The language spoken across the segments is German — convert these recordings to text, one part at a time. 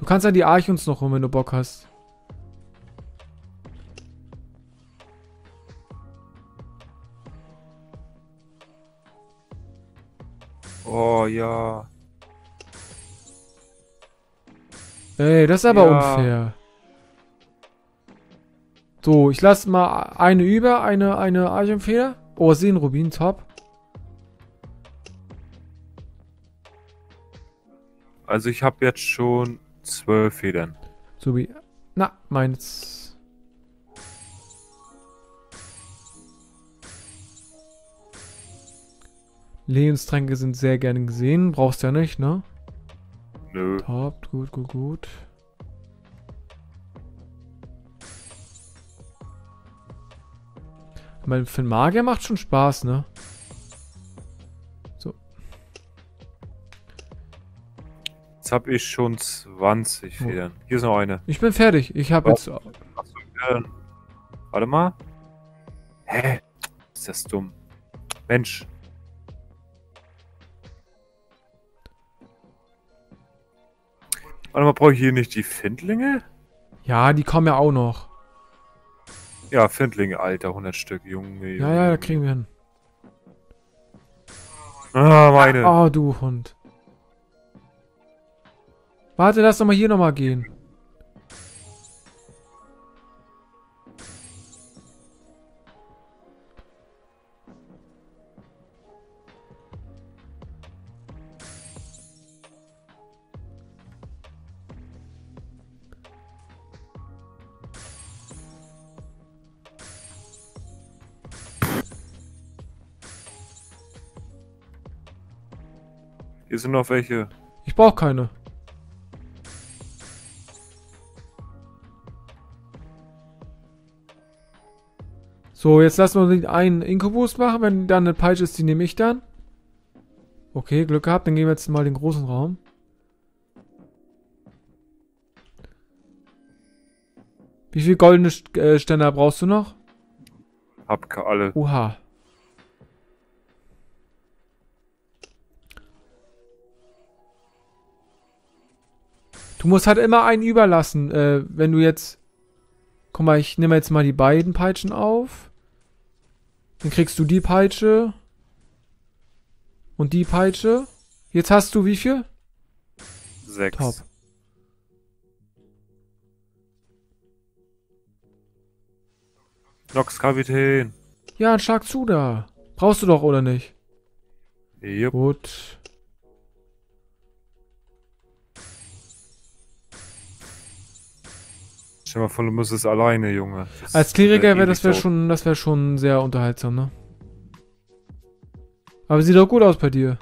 Du kannst ja die Archons noch holen, wenn du Bock hast. Oh ja. Ey, das ist aber Ja. unfair. So, ich lasse mal eine über, eine, eine Archonfeder. Oh, Seenrubin, top. Also ich habe jetzt schon zwölf Federn. So wie. Na, meins. Lebenstränke sind sehr gerne gesehen. Brauchst ja nicht, ne? Nö. Top, gut, gut, gut. Mein für einen Magier macht schon Spaß, ne? Jetzt habe ich schon 20 Oh. Federn. Hier ist noch eine. Ich bin fertig. Ich habe jetzt. Ja. Warte mal. Hä? Ist das dumm? Mensch. Warte mal, brauche ich hier nicht die Findlinge? Ja, die kommen ja auch noch. Ja, Findlinge, Alter, 100 Stück, Junge. Ja, ja, da kriegen wir hin. Ah, meine. Oh, du Hund. Warte, lass doch mal hier nochmal gehen. Hier sind noch welche. Ich brauche keine. So, jetzt lassen wir einen Inkubus machen. Wenn dann eine Peitsche ist, die nehme ich dann. Okay, Glück gehabt. Dann gehen wir jetzt mal in den großen Raum. Wie viel goldene äh, Ständer brauchst du noch? Hab alle. Oha. Du musst halt immer einen überlassen, äh, wenn du jetzt... Guck mal, ich nehme jetzt mal die beiden Peitschen auf. Dann kriegst du die Peitsche. Und die Peitsche. Jetzt hast du wie viel? Sechs. Top. Nox Kapitän. Ja, ein Schlag zu da. Brauchst du doch, oder nicht? Jupp. Gut. Stell mal vor, du musst es alleine, Junge. Das Als Kleriker wäre das dauern. schon, das wäre schon sehr unterhaltsam, ne? Aber sieht doch gut aus bei dir.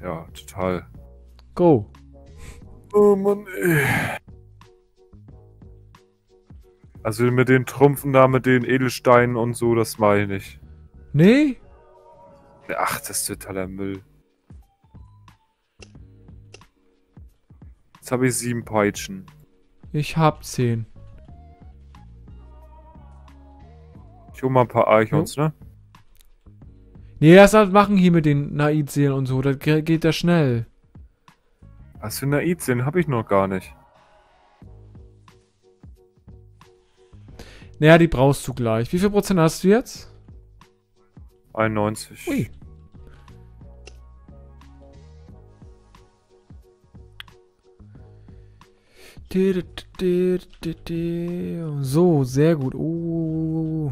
Ja, total. Go. Oh Mann, ey. Also mit den Trumpfen da, mit den Edelsteinen und so, das meine ich. Nee? Ach, das ist totaler Müll. Jetzt habe ich sieben Peitschen. Ich hab 10. Ich hole mal ein paar Archons, ne? Nee, das machen hier mit den Naid-Seelen und so. Das ge- geht ja schnell. Was für Naid sind, habe ich noch gar nicht. Naja, die brauchst du gleich. Wie viel Prozent hast du jetzt? 91. Ui. So, sehr gut. Uh.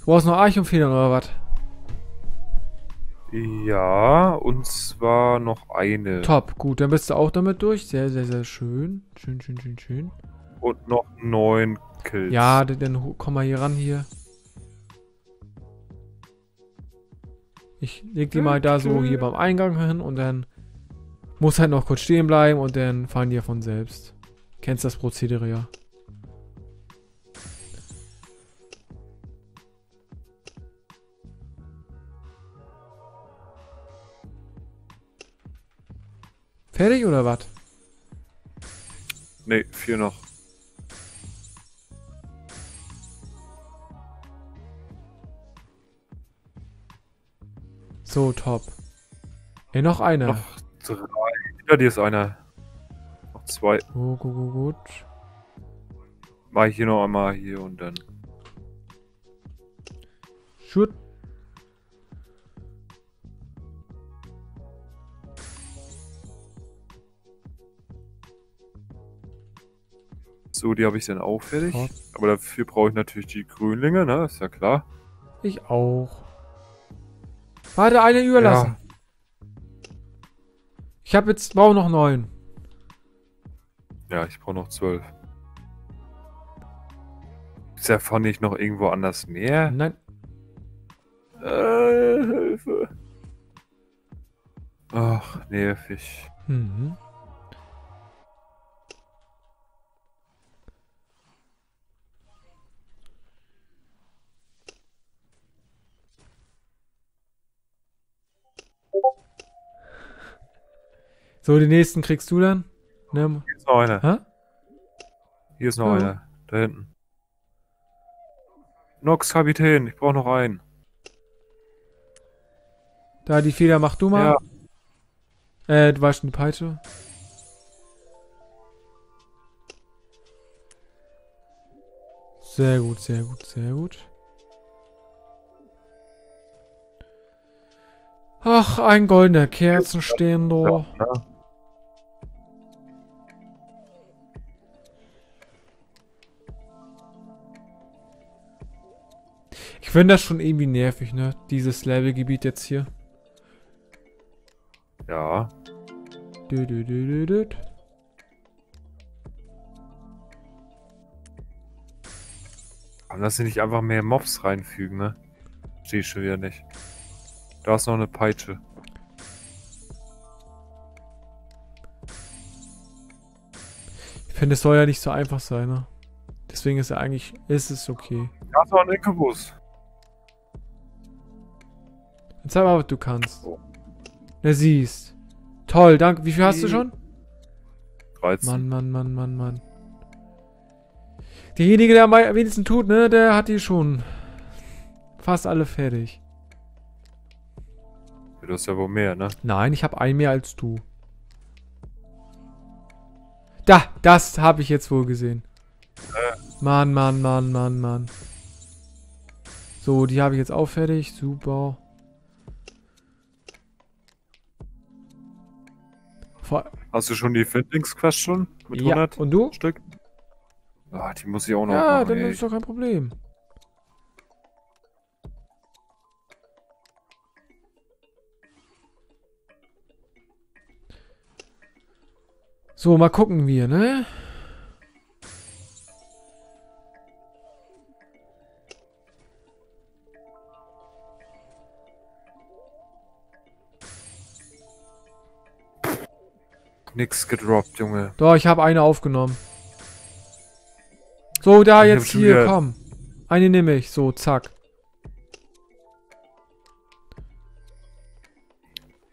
Du brauchst noch Archumfedern oder was? Ja, und zwar noch eine. Top, gut, dann bist du auch damit durch. Sehr, sehr, sehr schön. Schön, schön, schön, schön. Und noch neun Kills. Ja, dann komm mal hier ran hier. Ich leg die mal da so hier beim Eingang hin und dann muss halt noch kurz stehen bleiben und dann fahren die ja von selbst. Kennst das Prozedere ja. Fertig oder was? Nee, vier noch. So, top. Ey, noch einer. Noch drei. Ja, hier ist einer. Noch zwei. Gut, gut, gut, gut. Mach ich hier noch einmal hier und dann. Shoot. So, die habe ich dann auch fertig. Top. Aber dafür brauche ich natürlich die Grünlinge, ne? Ist ja klar. Ich auch. Warte, eine überlassen. Ich habe jetzt, brauche noch neun. Ja, ich brauche noch zwölf. Ist ja von nicht noch irgendwo anders mehr? Nein. Äh, Hilfe. Ach, nervig. Mhm. So, die nächsten kriegst du dann. Ne? Hier ist noch einer. Hä? Hier ist noch Ja. einer. Da hinten. Nox, Kapitän, ich brauche noch einen. Da, die Feder mach du mal. Ja. Äh, du weißt schon die Peitsche. Sehr gut, sehr gut, sehr gut. Ach, ein goldener Kerzenständer. Ja, finde das schon irgendwie nervig, ne? Dieses Levelgebiet jetzt hier. ja. Dü, dü, dü. Kann das nicht einfach mehr Mobs reinfügen, ne? Verstehe ich schon wieder nicht. Da ist noch eine Peitsche. Ich finde, es soll ja nicht so einfach sein, ne? Deswegen ist er eigentlich, ist es okay. Da ist noch ein Inkubus. Sag mal, was du kannst. Na, siehst. Toll, danke. Wie viel hast du schon? 13. Mann, Mann, Mann, Mann, Mann. Derjenige, der am wenigsten tut, ne, der hat die schon fast alle fertig. Du hast ja wohl mehr, ne? Nein, ich habe einen mehr als du. Da, das habe ich jetzt wohl gesehen. Mann, Mann, Mann, Mann, Mann. So, die habe ich jetzt auch fertig. Super. Vor Hast du schon die Findlingsquest schon? Mit ja, 100 und du? Stück? Ah, die muss ich auch noch Ja, machen, dann ey. ist doch kein Problem. So, mal gucken wir, ne? Nix gedroppt, Junge. Doch, ich habe eine aufgenommen. So, da Ich jetzt hier, wieder- komm. Eine nehme ich. So, zack.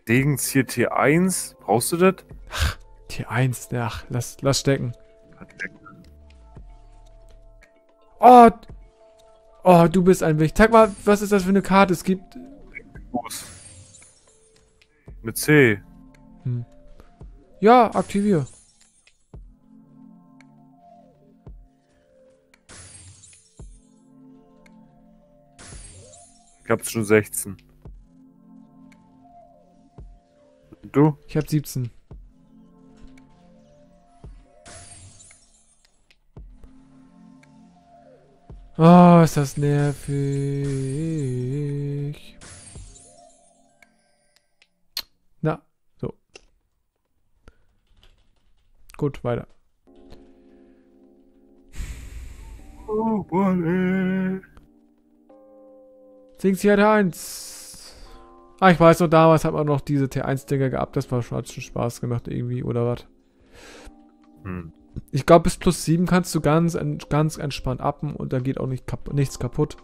Degenzier T1. Brauchst du das? T1, ach, lass, lass stecken. Oh, oh, du bist ein Wicht. Sag mal, was ist das für eine Karte? Es gibt. Mit C. Ja, aktivier. Ich hab's schon 16. Und du? Ich hab 17. Oh, ist das nervig. Na, so. Gut, weiter. Oh, Mann, ey. Sing sie T1. Ah, ich weiß noch, damals hat man noch diese T1-Dinger gehabt. Das war schon, hat schon Spaß gemacht irgendwie, oder was? Hm. Ich glaube, bis plus 7 kannst du ganz, ganz entspannt appen und da geht auch nicht kap nichts kaputt.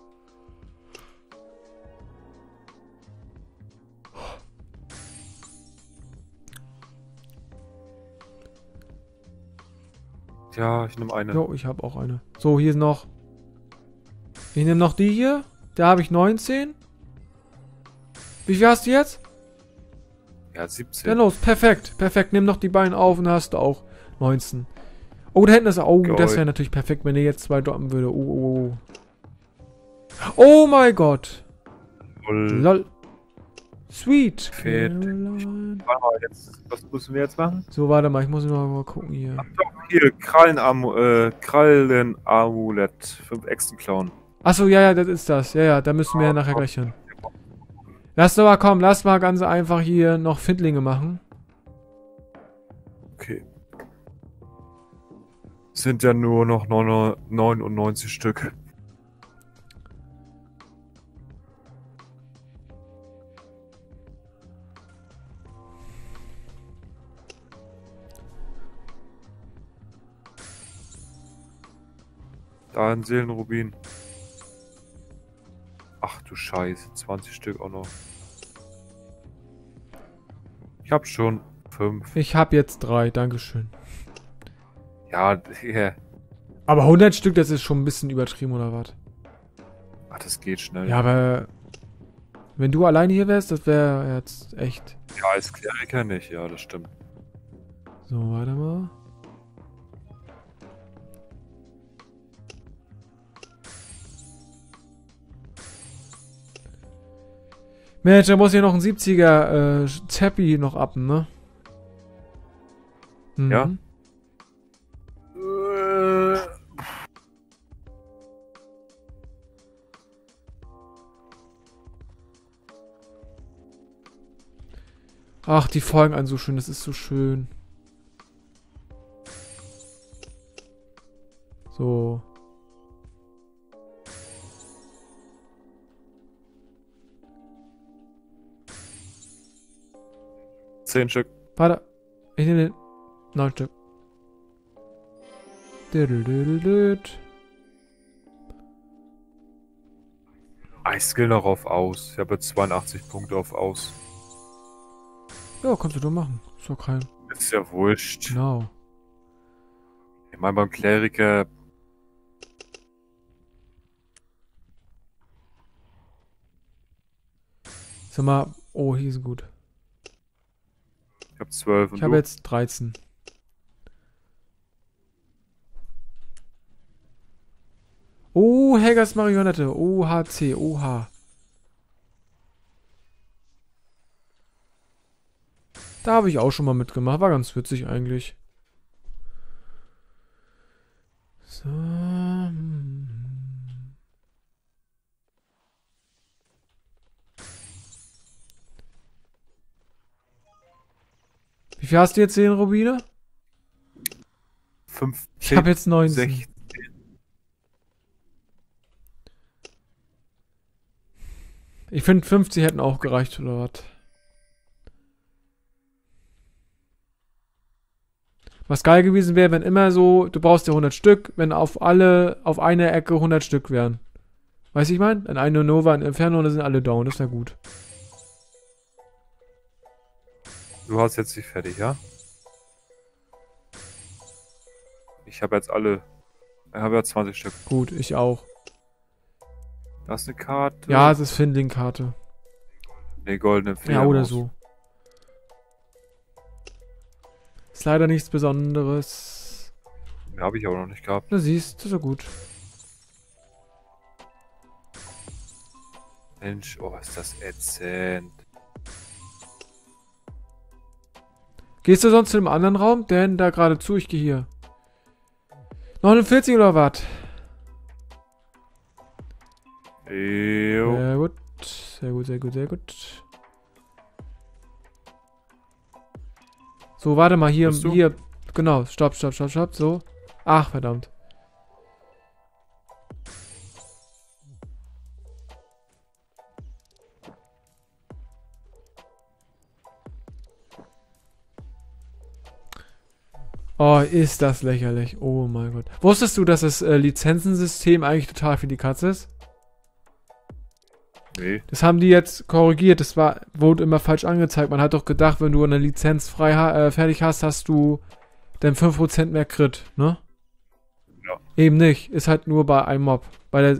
Ja, ich nehme eine. Jo, ich habe auch eine. So, hier ist noch. Ich nehme noch die hier. Da habe ich 19. Wie viel hast du jetzt? Ja, 17. Dann los, perfekt, perfekt. Nimm noch die beiden auf und hast du auch 19. Oh, da hinten ist. Oh, das wäre natürlich perfekt, wenn er jetzt zwei droppen würde. Oh, oh, oh. Oh mein Gott. Null. Lol. Sweet. Warte mal, jetzt, was müssen wir jetzt machen? So, warte mal, ich muss noch mal gucken hier. Hier, Krallenamu äh, Krallenamulett. Fünf Echsen klauen. Achso, ja, ja, das ist das. Ja, ja, da müssen wir ja nachher gleich hin. Lass doch mal, komm, lass mal ganz einfach hier noch Findlinge machen. Okay. Sind ja nur noch 99 Stück. Da ein Seelenrubin. Ach du Scheiße, 20 Stück auch noch. Ich hab schon fünf. Ich hab jetzt drei, Dankeschön. Ja, yeah. Aber 100 Stück, das ist schon ein bisschen übertrieben, oder was? Ach, das geht schnell. Ja, aber wenn du alleine hier wärst, das wäre jetzt echt. Ja, als Kleriker nicht, ja, das stimmt. So, warte mal. Mensch, da muss hier noch ein 70er äh, Zappi noch ab, ne? Mhm. Ja. Ach, die folgen an so schön, das ist so schön. So. Zehn Stück. Warte. Ich nehme den. Neun Stück. Eisskill noch auf aus. Ich habe jetzt 82 Punkte auf aus. Ja, kannst du doch machen. Ist doch kein. Ist ja wurscht. Genau. Ich meine, beim Kleriker. Sag mal. Oh, hier ist gut. Ich habe 12 und Ich habe jetzt 13. Oh, Helgas Marionette. OHC. OH. Da habe ich auch schon mal mitgemacht. War ganz witzig eigentlich. So. Viel hast du jetzt, 10 Rubine? 5, Ich habe jetzt 19. 16. Ich finde 50 hätten auch gereicht, oder was? Was geil gewesen wäre, wenn immer so, du brauchst ja 100 Stück, wenn auf alle, auf einer Ecke 100 Stück wären. Weißt du, ich meine? In eine Nova, in Inferno, sind alle down, das wäre gut. Du hast jetzt nicht fertig, ja? Ich habe jetzt alle. Ich habe ja 20 Stück. Gut, ich auch. Da ist eine Karte. Ja, es ist Findling-Karte. Ne, goldene Ja, oder Fledermaus. so. Ist leider nichts Besonderes. Ja, habe ich auch noch nicht gehabt. Du siehst, das ist ja gut. Mensch, oh, ist das ätzend. Gehst du sonst zu dem anderen Raum? Denn da geradezu, ich gehe hier. 49 oder was? Jo. Sehr gut. Sehr gut, sehr gut, sehr gut. So, warte mal, hier, hier. Genau, stopp, stopp, stopp, stopp. So. Ach, verdammt. Oh, ist das lächerlich. Oh mein Gott. Wusstest du, dass das äh, Lizenzensystem eigentlich total für die Katze ist? Nee. Das haben die jetzt korrigiert. Das war, wurde immer falsch angezeigt. Man hat doch gedacht, wenn du eine Lizenz frei äh, fertig hast, hast du dann 5% mehr Crit, ne? Ja. Eben nicht. Ist halt nur bei einem Mob. Bei der